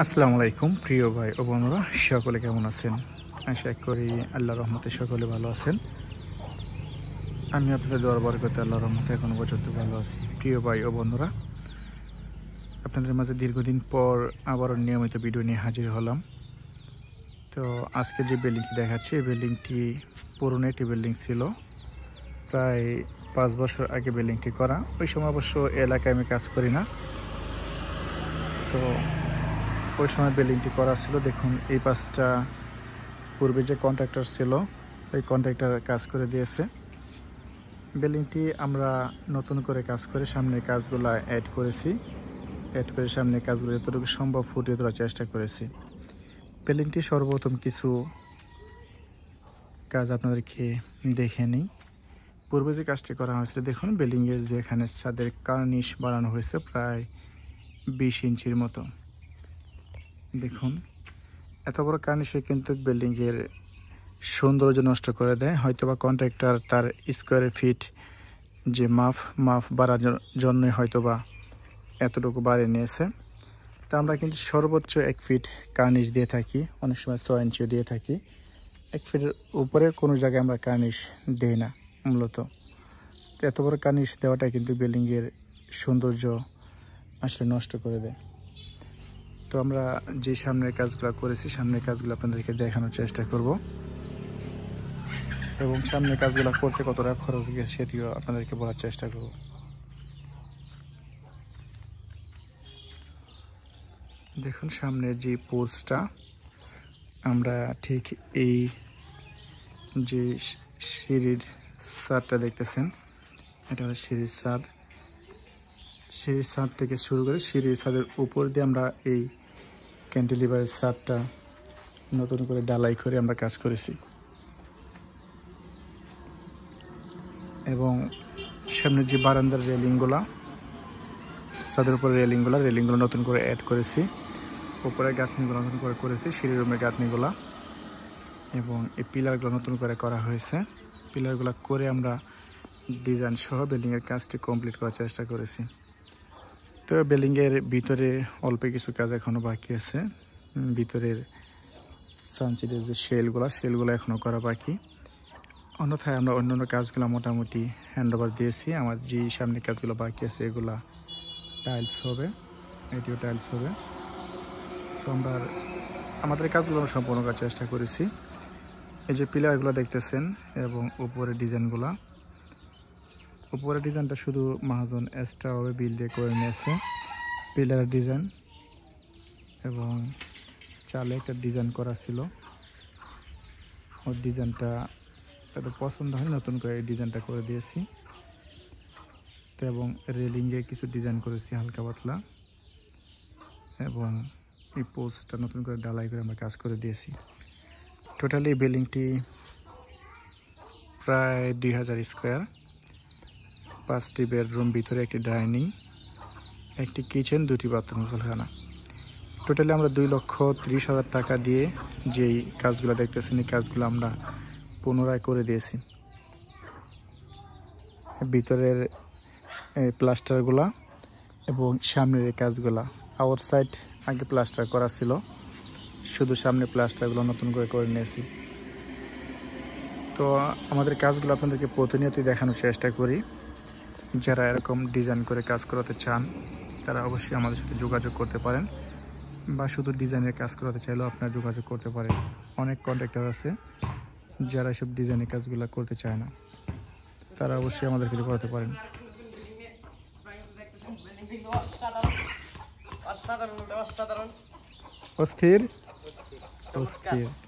আসসালামু আলাইকুম, প্রিয় ভাই ও বোনরা, সকলে কেমন আছেন? আশা করি আল্লাহ রহমতে সকলে ভালো আছেন। আমি আপনাদের দোয়ার বরকতে আল্লাহ রহমতে এখনও পর্যন্ত ভালো আছি। প্রিয় ভাই ও বন্ধুরা আপনাদের মাঝে দীর্ঘদিন পর আবারও নিয়মিত ভিডিও নিয়ে হাজির হলাম। তো আজকে যে বিল্ডিংটি দেখাচ্ছি, এই বিল্ডিংটি পুরনো একটি বিল্ডিং ছিল। প্রায় পাঁচ বছর আগে বিল্ডিংটি করা। ওই সময় অবশ্য এলাকায় আমি কাজ করি না। তো ওই সময় বিল্ডিংটি করা ছিল। দেখুন, এই পাশটা পূর্বে যে কন্ট্রাক্টর ছিল, ওই কন্ট্রাক্টর কাজ করে দিয়েছে। বিল্ডিংটি আমরা নতুন করে কাজ করে সামনের কাজগুলো অ্যাড করেছি। অ্যাড করে সামনে কাজগুলো যতটুকু সম্ভব ফুটিয়ে তোলার চেষ্টা করেছি। বিল্ডিংটি সর্বপ্রথম কিছু কাজ আপনাদেরকে দেখে নিই। পূর্বে যে কাজটি করা হয়েছিল, দেখুন, বিল্ডিংয়ের যে এখানে ছাদের কার্নিশ বানানো হয়েছে প্রায় বিশ ইঞ্চির মতো। দেখুন। এত বড় কার্নিশে কিন্তু বিল্ডিংয়ের সৌন্দর্য নষ্ট করে দেয়। হয়তো বা কন্ট্রাক্টর তার স্কোয়ার ফিট যে মাফ মাফ বাড়ার জন্যই হয়তো বা এতটুকু বাড়িয়ে নিয়েছে। তা আমরা কিন্তু সর্বোচ্চ এক ফিট কার্নিশ দিয়ে থাকি, অনেক সময় ছয় ইঞ্চিও দিয়ে থাকি। এক ফিটের উপরে কোনো জায়গায় আমরা কার্নিশ দিই না, মূলত। এত বড় কার্নিশ দেওয়াটা কিন্তু বিল্ডিংয়ের সৌন্দর্য আসলে নষ্ট করে দেয়। তো আমরা যে সামনের কাজগুলো করেছি, সামনের কাজগুলো আপনাদেরকে দেখানোর চেষ্টা করব। এবং সামনের কাজগুলো করতে কতটা খরচ গেছে সেটিও আপনাদেরকে বলার চেষ্টা করব। দেখুন, সামনের যে পোস্টটা, আমরা ঠিক এই যে সিঁড়ির ছাদটা দেখতেছেন, এটা হলো সিঁড়ির ছাদ সিঁড়ির ছাদ থেকে শুরু করে সিঁড়ির ছাদের উপর দিয়ে আমরা এই ক্যান্টিলিভারের ছাদটা নতুন করে ডালাই করে আমরা কাজ করেছি। এবং সামনে যে বারান্দার রেলিংগুলা, ছাদের উপরে রেলিংগুলা, রেলিংগুলো নতুন করে অ্যাড করেছি। উপরে গাঁথনিগুলো নতুন করে করেছি সিঁড়ি রুমের গাঁথনিগুলা। এবং এই পিলারগুলো নতুন করে করা হয়েছে। পিলারগুলো করে আমরা ডিজাইন সহ বিল্ডিংয়ের কাজটি কমপ্লিট করার চেষ্টা করেছি। তো বিল্ডিংয়ের ভিতরে অল্প কিছু কাজ এখনও বাকি আছে। ভিতরের সানচিটের যে শেলগুলো সেলগুলো এখনও করা বাকি। অন্যথায় আমরা অন্যান্য কাজগুলো মোটামুটি হ্যান্ড ওভার দিয়েছি। আমার যে সামনে কাজগুলো বাকি আছে, এগুলা টাইলস হবে এটিও টাইলস হবে। তো আমরা আমাদের কাজগুলো আমরা সম্পূর্ণ করার চেষ্টা করেছি। এই যে পিলারগুলো দেখতেছেন এবং উপরে ডিজাইনগুলো। উপরে ডিজাইনটা শুধু মহাজন এক্সট্রাভাবে বিল দিয়ে করে নিয়েছে পিলারের ডিজাইন এবং চালে একটা ডিজাইন করা ছিল। ওর ডিজাইনটা তাদের পছন্দ হয়, নতুন করে এই ডিজাইনটা করে দিয়েছি। তো এবং রেলিংয়ে কিছু ডিজাইন করেছি, হালকা পাতলা। এবং এই পোস্টটা নতুন করে ডালাই করে আমরা কাজ করে দিয়েছি। টোটালি বিল্ডিংটি প্রায় দুই হাজার স্কোয়ার পাঁচটি বেডরুম, ভিতরে একটি ডাইনিং, একটি কিচেন, দুটি বাথরুম গোসলখানা টোটালি আমরা দুই লক্ষ ত্রিশ হাজার টাকা দিয়ে যেই কাজগুলো দেখতেছেন, এই কাজগুলো আমরা পুনরায় করে দিয়েছি। ভিতরের প্লাস্টারগুলা এবং সামনের এই কাজগুলা। আউট সাইড আগে প্লাস্টার করা ছিল, শুধু সামনে প্লাস্টারগুলো নতুন করে করে নিয়েছি। তো আমাদের কাজগুলো আপনাদেরকে প্রতিনিয়তই দেখানোর চেষ্টা করি। যারা এরকম ডিজাইন করে কাজ করাতে চান তারা অবশ্যই আমাদের সাথে যোগাযোগ করতে পারেন। বা শুধু ডিজাইনের কাজ করাতে চাইলেও আপনারা যোগাযোগ করতে পারেন। অনেক কন্ট্রাক্টর আছে যারা এসব ডিজাইনের কাজগুলো করতে চায় না। তারা অবশ্যই আমাদেরকে করাতে পারেন। অস্থির। অস্থির।